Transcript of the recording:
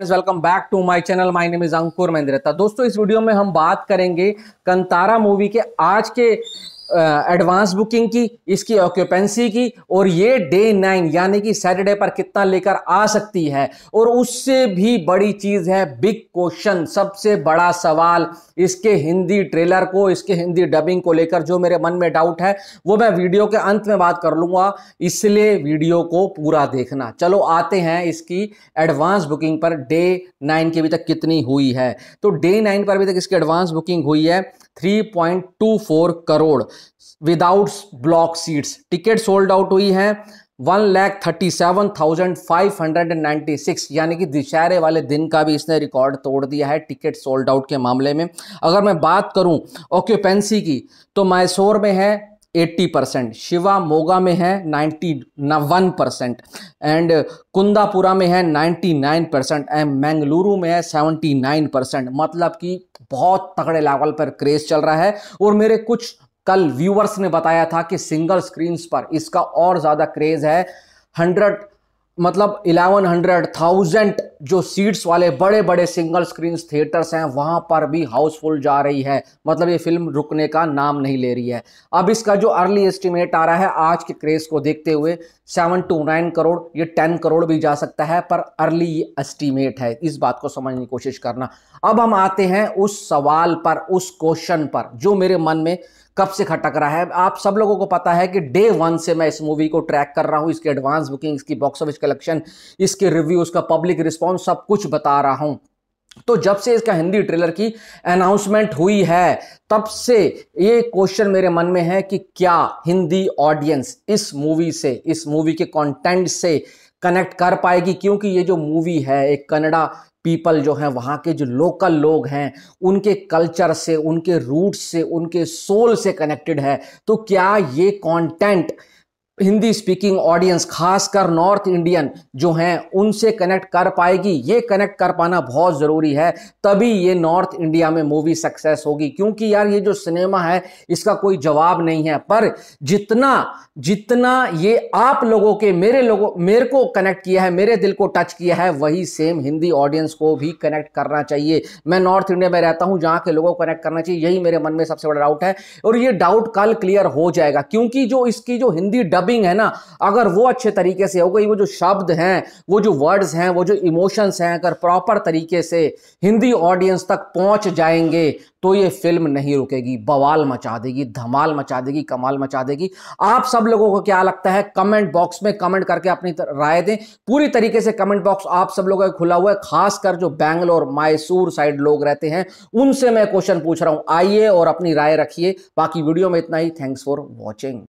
Welcome back to my channel my name is Ankur Mahendrata दोस्तों, इस video में हम बात करेंगे कंतारा मूवी के आज के एडवांस बुकिंग की, इसकी ऑक्यूपेंसी की, और ये डे नाइन यानी कि सैटरडे पर कितना लेकर आ सकती है? और उससे भी बड़ी चीज़ है बिग क्वेश्चन सबसे बड़ा सवाल, इसके हिंदी ट्रेलर को, इसके हिंदी डबिंग को लेकर जो मेरे मन में डाउट है, वो मैं वीडियो के अंत में बात कर लूँगा। इसलिए वीडियो को पूरा देखना। चलो आते हैं इसकी एडवांस बुकिंग पर। डे नाइन की अभी तक कितनी हुई है? तो डे नाइन पर अभी तक इसकी एडवांस बुकिंग हुई है 3.24 crore without block seats ticket sold out हुई है one lakh thirty seven thousand five hundred and ninety six यानी कि दिशहरे वाले दिन का भी इसने रिकॉर्ड तोड़ दिया है टिकट सोल्ड आउट के मामले में। अगर मैं बात करूँ ऑक्यूपेंसी की तो मैसूर में है 80 परसेंट शिवा मोगा में है 91 परसेंट एंड कुंदापुरा में है 99 परसेंट एंड मैंगलुरु में है 79 परसेंट मतलब कि बहुत तगड़े लेवल पर क्रेज चल रहा है। और मेरे कुछ कल व्यूअर्स ने बताया था कि सिंगल स्क्रीन पर इसका और ज़्यादा क्रेज है। हंड्रेड मतलब इलेवन हंड्रेड थाउज़ेंड जो सीट्स वाले बड़े बड़े सिंगल स्क्रीन थिएटर्स हैं, वहाँ पर भी हाउसफुल जा रही है। मतलब ये फ़िल्म रुकने का नाम नहीं ले रही है। अब इसका जो अर्ली एस्टिमेट आ रहा है, आज के क्रेज को देखते हुए सेवन टू नाइन करोड़ ये टेन करोड़ भी जा सकता है पर अर्ली एस्टिमेट है। इस बात को समझने की कोशिश करना। अब हम आते हैं उस सवाल पर, उस क्वेश्चन पर, जो मेरे मन में कब से खटक रहा है? आप सब लोगों को पता है कि डे वन से मैं इस मूवी को ट्रैक कर रहा हूँ, इसके एडवांस बुकिंग इसकी बॉक्स ऑफ़िस कलेक्शन इसके रिव्यू उसका पब्लिक रिस्पॉन्स सब कुछ बता रहा हूँ। तो जब से इसका हिंदी ट्रेलर की अनाउंसमेंट हुई है, तब से ये क्वेश्चन मेरे मन में है कि क्या हिंदी ऑडियंस इस मूवी से, इस मूवी के कंटेंट से कनेक्ट कर पाएगी? क्योंकि ये जो मूवी है, एक कन्नड़ा पीपल जो हैं, वहाँ के जो लोकल लोग हैं, उनके कल्चर से, उनके रूट्स से, उनके सोल से कनेक्टेड है तो क्या ये कंटेंट हिंदी स्पीकिंग ऑडियंस खासकर नॉर्थ इंडियन जो हैं, उनसे कनेक्ट कर पाएगी। ये कनेक्ट कर पाना बहुत ज़रूरी है। तभी ये नॉर्थ इंडिया में मूवी सक्सेस होगी। क्योंकि यार, ये जो सिनेमा है, इसका कोई जवाब नहीं है। पर जितना जितना ये आप लोगों के, मेरे लोगों, मेरे को कनेक्ट किया है, मेरे दिल को टच किया है, वही सेम हिंदी ऑडियंस को भी कनेक्ट करना चाहिए। मैं नॉर्थ इंडिया में रहता हूँ, जहाँ के लोगों को कनेक्ट करना चाहिए, यही मेरे मन में सबसे बड़ा डाउट है। और ये डाउट कल क्लियर हो जाएगा। क्योंकि जो इसकी जो हिंदी डब डबिंग है ना, अगर वो अच्छे तरीके से, हो गई वो जो शब्द हैं, वो जो वर्ड्स हैं, वो जो इमोशंस हैं, अगर प्रॉपर तरीके से हिंदी ऑडियंस तक पहुँच जाएँगे तो ये फ़िल्म नहीं रुकेगी। बवाल मचा देगी, धमाल मचा देगी, कमाल मचा देगी। आप सब लोगों को क्या लगता है? कमेंट बॉक्स में कमेंट करके अपनी राय दें। पूरी तरीके से कमेंट बॉक्स आप सब लोगों का खुला हुआ है, खासकर जो बैंगलोर मैसूर साइड लोग रहते हैं, उनसे मैं क्वेश्चन पूछ रहा हूँ। आइए और अपनी राय रखिए। बाकी वीडियो में इतना ही। Thanks for watching